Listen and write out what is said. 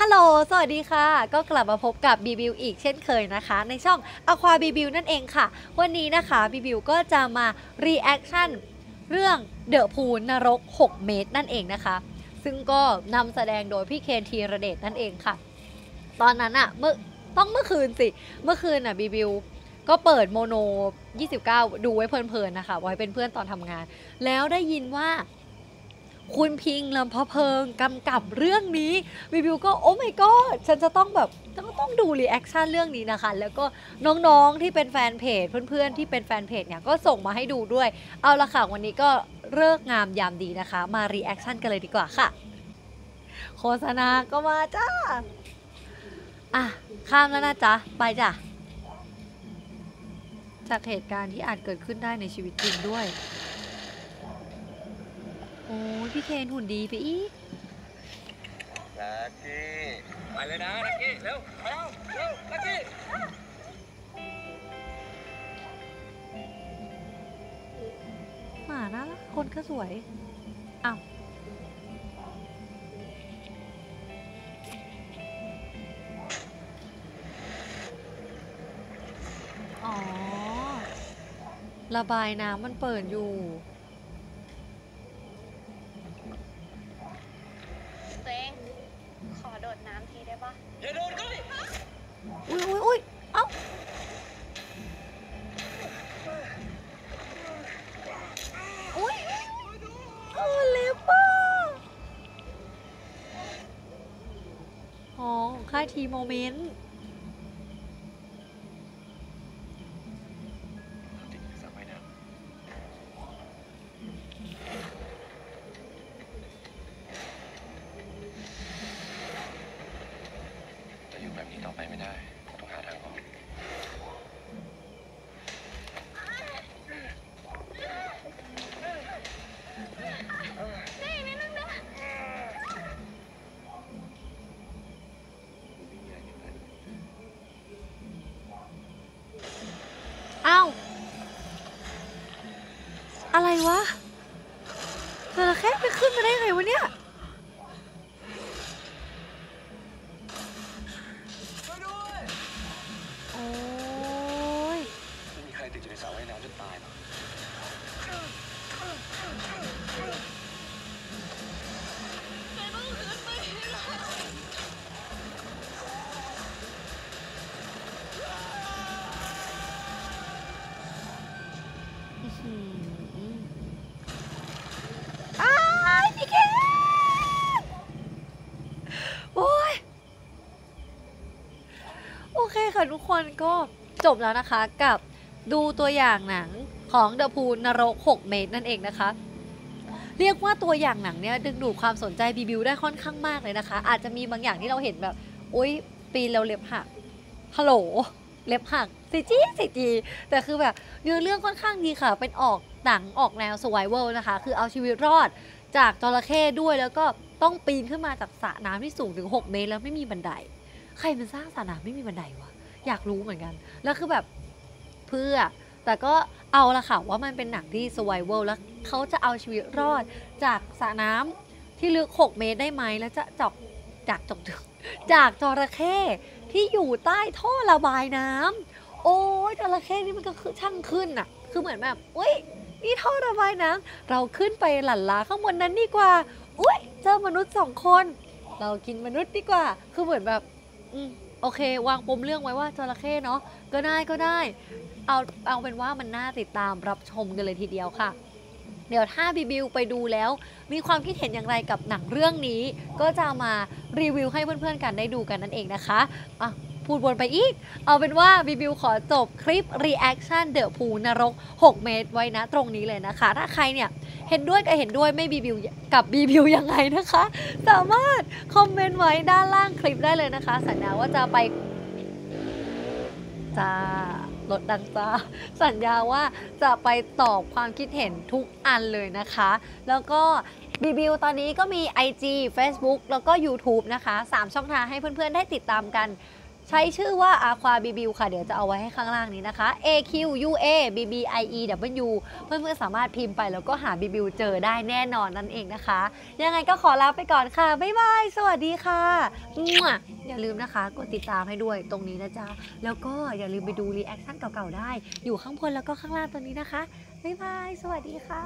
ฮัลโหล สวัสดีค่ะ ก็กลับมาพบกับบีบิวอีกเช่นเคยนะคะ ในช่อง Aqua b บิวนั่นเองค่ะ วันนี้นะคะบีบิวก็จะมา reaction เรื่อง The Pool นรก 6 เมตรนั่นเองนะคะ ซึ่งก็นำแสดงโดยพี่เคน ธีรเดชนั่นเองค่ะ ตอนนั้นอะเมื่อต้องเมื่อคืนสิ เมื่อคืนอะบีบิวก็เปิดโมโน 29 ดูไว้เพลินๆนะคะ ไว้เป็นเพื่อนตอนทำงาน แล้วได้ยินว่า คุณพิงลำพระเพลิงกำกับเรื่องนี้รีวิวก็ oh my god ฉันจะต้องแบบต้องต้องดู reaction เรื่องนี้นะคะ แล้วก็น้องๆที่เป็นแฟนเพจเพื่อนๆที่เป็นแฟนเพจเนี่ยก็ส่งมาให้ดูด้วย เอาละค่ะวันนี้ก็ฤกษ์งามยามดีนะคะ มา reaction กันเลยดีกว่าค่ะ โฆษณาก็มาจ้าอะข้ามแล้วนะจ๊ะ ไปจ้ะจากเหตุการณ์ที่อาจเกิดขึ้นได้ในชีวิตจริงด้วย โอ้ยพี่เคนหุ่นดีไปอีกลักกี้ไปเลยนะลักกี้เร็วไปเอาเร็วลักกี้หมาน่ารักคนก็สวยอ้าวอ๋อระบายน้ำมันเปิดอยู่ ตัวเอง ขอโดน้ำทีได้ปะอย่าโดนก้อยอุ้ยอุ้ยอุ้ยเอ้าอุ้ยโอ้เล็บป่ะอ๋อค่ายทีโมเมนต์ ติดสระว่ายน้ำจะอยู่แบบนี้ต่อไปไม่ได้ ต้องหาทางออก อ้าว อะไรวะจระเข้ไปขึ้นมาได้ไงวะเนี่ย คนโอ้ยโอเคค่ะทุกคนก็จบแล้วนะคะกับดูตัวอย่างหนังของเดอะพูนรก 6 เมตรนั่นเองนะคะ เรียกว่าตัวอย่างหนังเนี่ยดึงดูดความสนใจบีบิวได้ค่อนข้างมากเลยนะคะ อาจจะมีบางอย่างที่เราเห็นแบบอุ้ยปีนเราเล็บหักฮัลโหลเล็บหักสิจีสิจีแต่คือแบบเนื้อเรื่องค่อนข้างดีค่ะ เป็นออกหนังออกแนว survival นะคะ คือเอาชีวิตรอด จากจระเข้ด้วยแล้วก็ต้องปีนขึ้นมาจากสระน้ำที่สูงถึง 6 เมตรแล้วไม่มีบันได ใครมันสร้างสระน้ำไม่มีบันไดวะอยากรู้เหมือนกัน แล้วคือแบบเพื่อ แต่ก็เอาละค่ะว่ามันเป็นหนังที่ survival แล้วเขาจะเอาชีวิตรอดจากสระน้ำที่ลึก 6 เมตรได้ไหมแล้วจะจอกจากจอกจากจระเข้ที่อยู่ใต้ท่อระบายน้ำโอ้ยจระเข้นี่มันก็คือช่างขึ้นอะคือเหมือนแบบอุ้ย นี่ท่อระบายน้ำเราขึ้นไปหลั่นลาข้างบนนั้นดีกว่า อุ้ยเจอมนุษย์สองคน เรากินมนุษย์ดีกว่า คือเหมือนแบบอืมโอเค วางปมเรื่องไว้ว่าจระเข้เนาะก็ได้ก็ได้ เอาเอาเป็นว่ามันน่าติดตามรับชมกันเลยทีเดียวค่ะเดี๋ยวถ้าบีบิวไปดูแล้ว มีความคิดเห็นอย่างไรกับหนังเรื่องนี้ ก็จะมารีวิวให้เพื่อนๆกันได้ดูกันนั่นเองนะคะอะ พูดวนไปอีก เอาเป็นว่าบีบิวขอจบคลิป reaction เดอะพูนรก 6 เมตรไว้นะตรงนี้เลยนะคะ ถ้าใครเนี่ยเห็นด้วยกับเห็นด้วยไม่บีบิวกับบีบิวยังไงนะคะ สามารถคอมเมนต์ไว้ด้านล่างคลิปได้เลยนะคะ สัญญาว่าจะไปจ้ารถดังจ้าสัญญาว่าจะไปตอบความคิดเห็นทุกอันเลยนะคะ แล้วก็บีบิวตอนนี้ก็มี IG Facebook แล้วก็ YouTube นะคะ 3 ช่องทางให้เพื่อนๆ ได้ติดตามกัน ใช้ชื่อว่า Aqua BBiew ค่ะ เดี๋ยวจะเอาไว้ให้ข้างล่างนี้นะคะ A Q U A B B I E W เพื่อนๆสามารถพิมพ์ไปแล้วก็หา บีบิว เจอได้แน่นอนนั่นเองนะคะ ยังไงก็ขอลาไปก่อนค่ะ บ๊ายบาย สวัสดีค่ะอย่าลืมนะคะ กดติดตามให้ด้วยตรงนี้นะจ๊ะ แล้วก็อย่าลืมไปดู reaction เก่าๆได้ อยู่ข้างบนแล้วก็ข้างล่างตรงนี้นะคะ บ๊ายบาย สวัสดีค่ะ